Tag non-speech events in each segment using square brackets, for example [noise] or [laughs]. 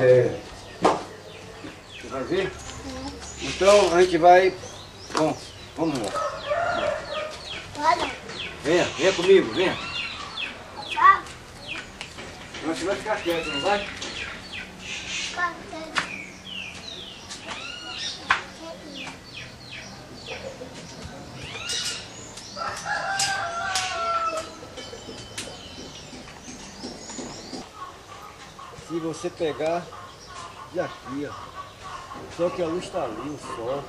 É. Você vai ver? Então a gente vai. Bom, vamos lá. Olha. Venha, venha comigo, venha. Tá. Você vai ficar quieto, não vai? Se você pegar de aqui, ó. Só que a luz está ali, o sol.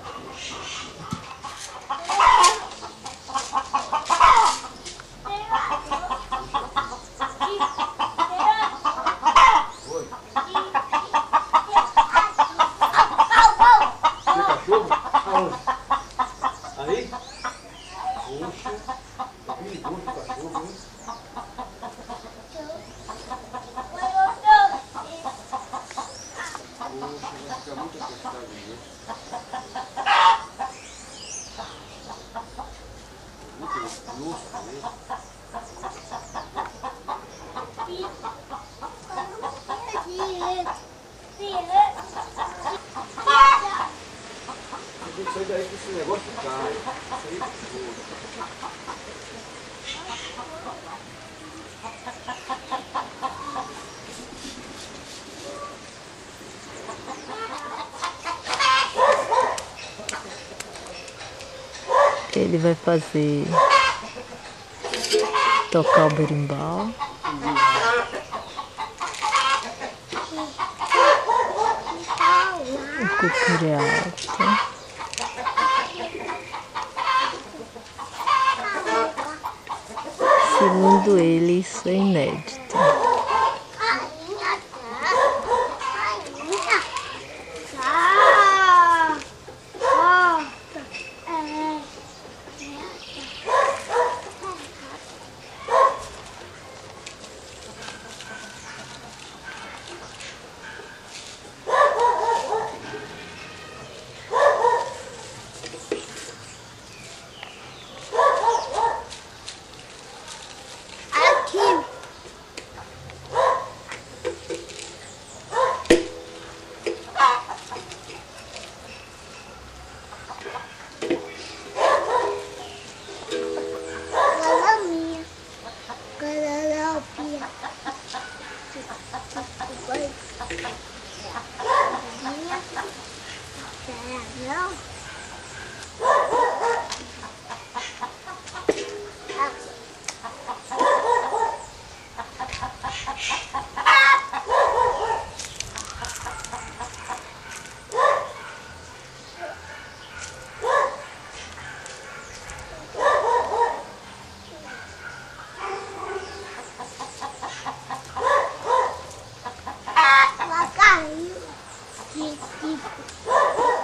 Ele vai fazer tocar o berimbau. O coqueiro é alto. Segundo ele, isso é inédito. Que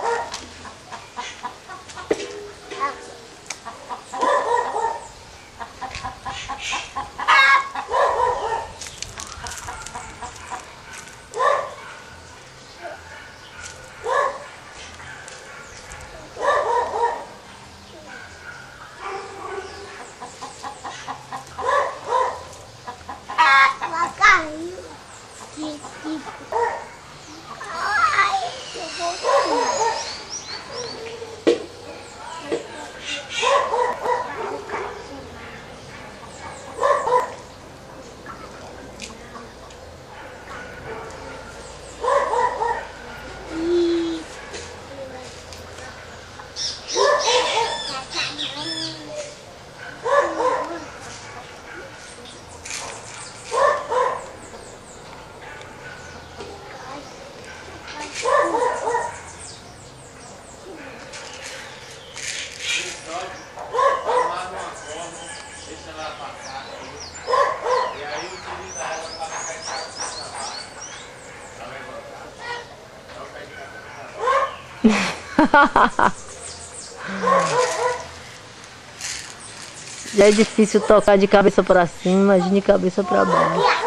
[laughs] Já é difícil tocar de cabeça para cima, imagine cabeça para baixo.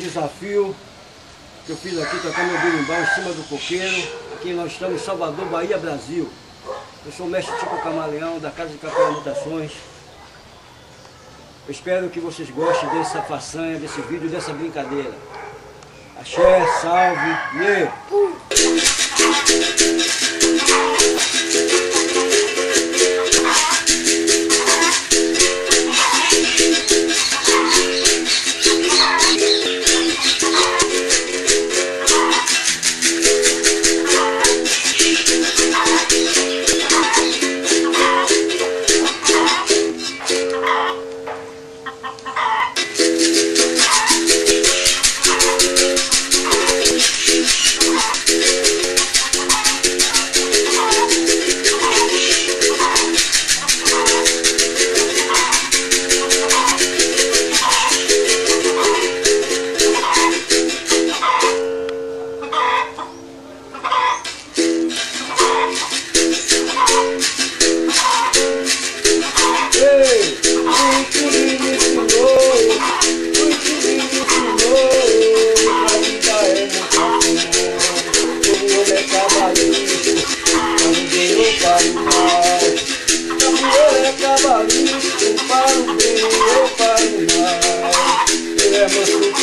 Desafio que eu fiz aqui, tocar meu berimbau em cima do coqueiro. Aqui nós estamos em Salvador, Bahia, Brasil. Eu sou o mestre Tico Camaleão, da Casa de Capoeira Mutações. Eu espero que vocês gostem dessa façanha, desse vídeo, dessa brincadeira. Axé, salve, yeah.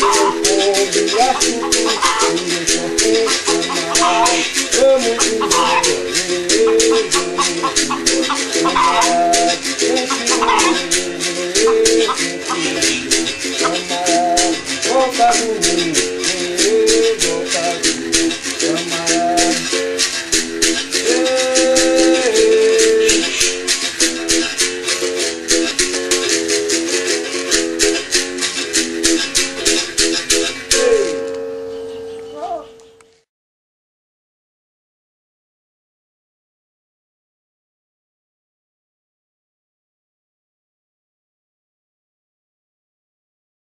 Manso que